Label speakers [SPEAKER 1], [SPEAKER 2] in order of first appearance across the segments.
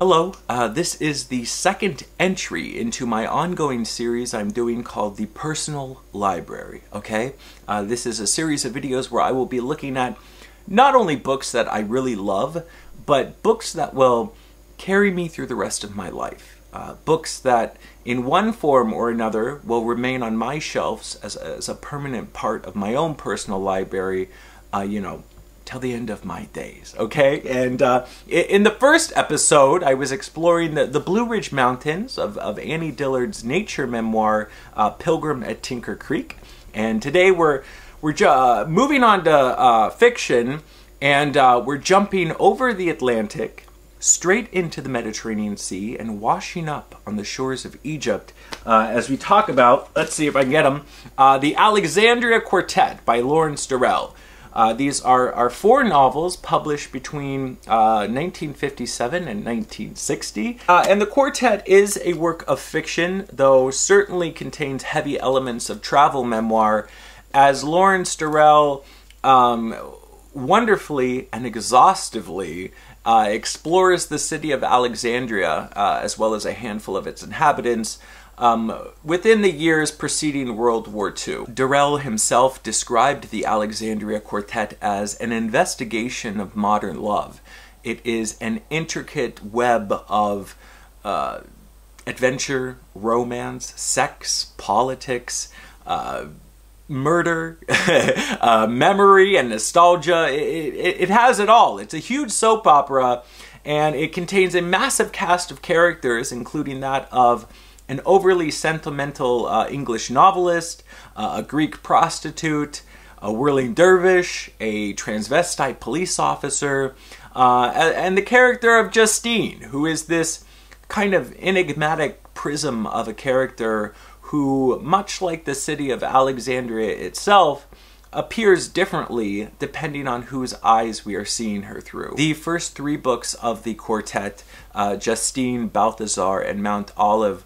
[SPEAKER 1] Hello, uh, this is the second entry into my ongoing series I'm doing called The Personal Library, okay? Uh, this is a series of videos where I will be looking at not only books that I really love, but books that will carry me through the rest of my life. Uh, books that, in one form or another, will remain on my shelves as, as a permanent part of my own personal library, uh, you know, till the end of my days, okay? And uh, in the first episode, I was exploring the, the Blue Ridge Mountains of, of Annie Dillard's nature memoir, uh, Pilgrim at Tinker Creek. And today we're, we're uh, moving on to uh, fiction, and uh, we're jumping over the Atlantic straight into the Mediterranean Sea and washing up on the shores of Egypt uh, as we talk about, let's see if I can get them, the Alexandria Quartet by Lawrence Durrell. Uh, these are, are four novels published between uh, 1957 and 1960. Uh, and the quartet is a work of fiction, though certainly contains heavy elements of travel memoir, as Lawrence Durrell um, wonderfully and exhaustively uh, explores the city of Alexandria, uh, as well as a handful of its inhabitants, um, within the years preceding World War II, Durrell himself described the Alexandria Quartet as an investigation of modern love. It is an intricate web of uh, adventure, romance, sex, politics, uh, murder, uh, memory, and nostalgia. It, it, it has it all. It's a huge soap opera, and it contains a massive cast of characters, including that of an overly sentimental uh, English novelist, uh, a Greek prostitute, a whirling dervish, a transvestite police officer, uh, and the character of Justine, who is this kind of enigmatic prism of a character who, much like the city of Alexandria itself, appears differently depending on whose eyes we are seeing her through. The first three books of the quartet, uh, Justine, Balthazar, and Mountolive,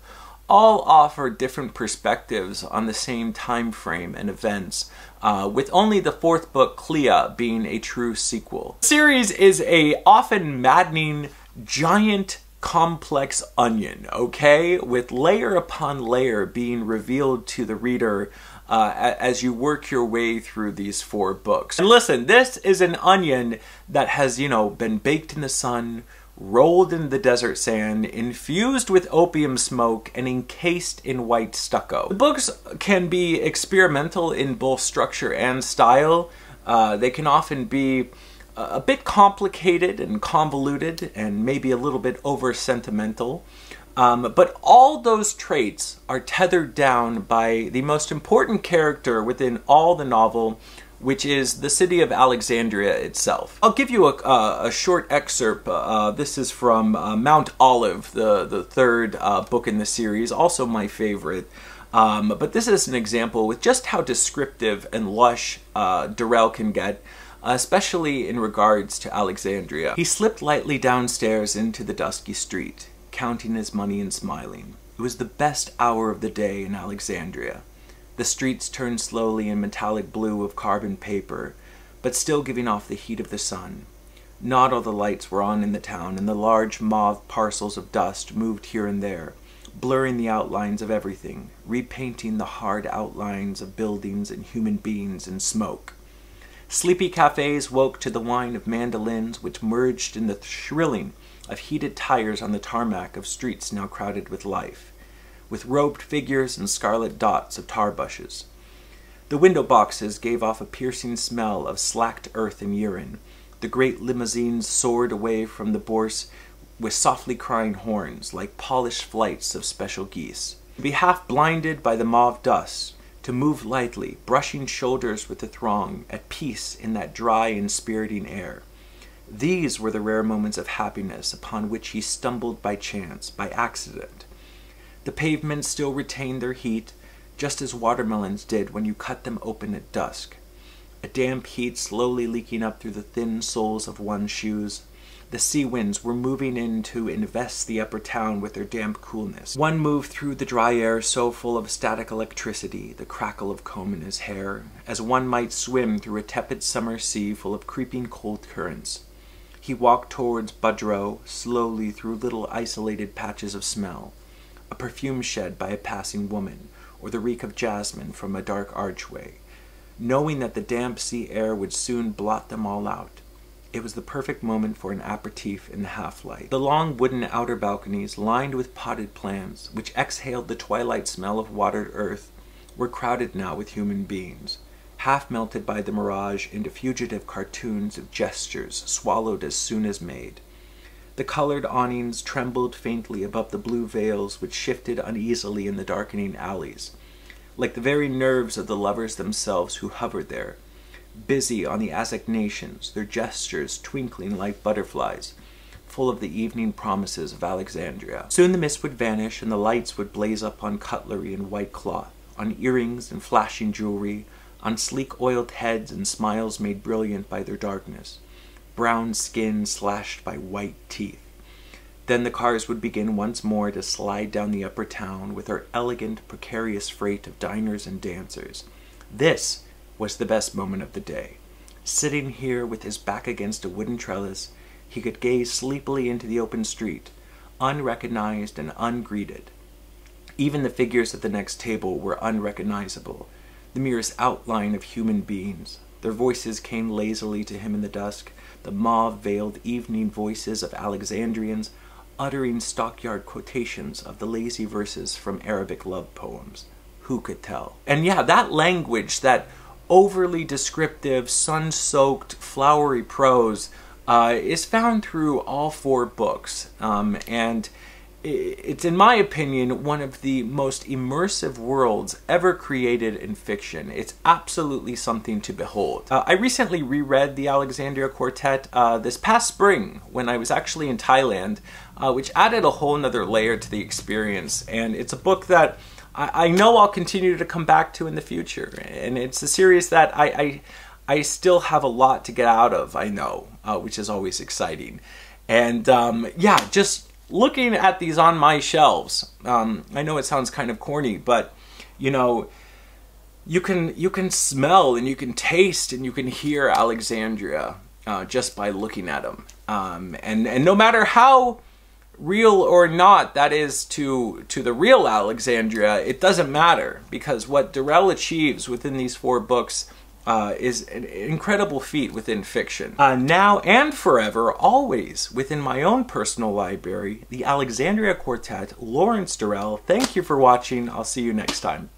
[SPEAKER 1] all offer different perspectives on the same time frame and events, uh, with only the fourth book, Clea, being a true sequel. The series is a often maddening, giant, complex onion, okay? With layer upon layer being revealed to the reader uh, as you work your way through these four books. And listen, this is an onion that has, you know, been baked in the sun, rolled in the desert sand, infused with opium smoke, and encased in white stucco. The books can be experimental in both structure and style. Uh, they can often be a bit complicated and convoluted and maybe a little bit over sentimental. Um, but all those traits are tethered down by the most important character within all the novel, which is the city of Alexandria itself. I'll give you a, a short excerpt. Uh, this is from uh, Mountolive, the, the third uh, book in the series, also my favorite. Um, but this is an example with just how descriptive and lush uh, Durrell can get, especially in regards to Alexandria. He slipped lightly downstairs into the dusky street, counting his money and smiling. It was the best hour of the day in Alexandria. The streets turned slowly in metallic blue of carbon paper, but still giving off the heat of the sun. Not all the lights were on in the town, and the large mauve parcels of dust moved here and there, blurring the outlines of everything, repainting the hard outlines of buildings and human beings in smoke. Sleepy cafes woke to the whine of mandolins which merged in the shrilling of heated tires on the tarmac of streets now crowded with life with robed figures and scarlet dots of tarbushes. The window boxes gave off a piercing smell of slacked earth and urine. The great limousines soared away from the bourse with softly crying horns, like polished flights of special geese. To be half blinded by the mauve dust, to move lightly, brushing shoulders with the throng, at peace in that dry, inspiriting air. These were the rare moments of happiness upon which he stumbled by chance, by accident, the pavements still retained their heat, just as watermelons did when you cut them open at dusk. A damp heat slowly leaking up through the thin soles of one's shoes. The sea winds were moving in to invest the upper town with their damp coolness. One moved through the dry air so full of static electricity, the crackle of comb in his hair, as one might swim through a tepid summer sea full of creeping cold currents. He walked towards Baudrot, slowly through little isolated patches of smell, a perfume shed by a passing woman, or the reek of jasmine from a dark archway, knowing that the damp sea air would soon blot them all out. It was the perfect moment for an aperitif in the half-light. The long wooden outer balconies, lined with potted plants, which exhaled the twilight smell of watered earth, were crowded now with human beings, half melted by the mirage into fugitive cartoons of gestures swallowed as soon as made. The colored awnings trembled faintly above the blue veils which shifted uneasily in the darkening alleys, like the very nerves of the lovers themselves who hovered there, busy on the assignations, their gestures twinkling like butterflies, full of the evening promises of Alexandria. Soon the mist would vanish, and the lights would blaze up on cutlery and white cloth, on earrings and flashing jewelry, on sleek oiled heads and smiles made brilliant by their darkness, brown skin slashed by white teeth. Then the cars would begin once more to slide down the upper town with their elegant, precarious freight of diners and dancers. This was the best moment of the day. Sitting here with his back against a wooden trellis, he could gaze sleepily into the open street, unrecognized and ungreeted. Even the figures at the next table were unrecognizable, the merest outline of human beings. Their voices came lazily to him in the dusk, the mauve-veiled evening voices of Alexandrians uttering stockyard quotations of the lazy verses from Arabic love poems. Who could tell? And yeah, that language, that overly descriptive, sun-soaked, flowery prose uh, is found through all four books. Um, and it's, in my opinion, one of the most immersive worlds ever created in fiction. It's absolutely something to behold. Uh, I recently reread the Alexandria Quartet uh, this past spring when I was actually in Thailand, uh, which added a whole nother layer to the experience. And it's a book that I, I, know I'll continue to come back to in the future. And it's a series that I, I, I still have a lot to get out of, I know, uh, which is always exciting. And um, yeah, just looking at these on my shelves, um, I know it sounds kind of corny, but you know, you can you can smell and you can taste and you can hear Alexandria uh, just by looking at them. Um, and and no matter how real or not that is to to the real Alexandria, it doesn't matter because what Durrell achieves within these four books uh, is an incredible feat within fiction. Uh, now and forever, always within my own personal library, the Alexandria Quartet, Lawrence Durrell. Thank you for watching. I'll see you next time.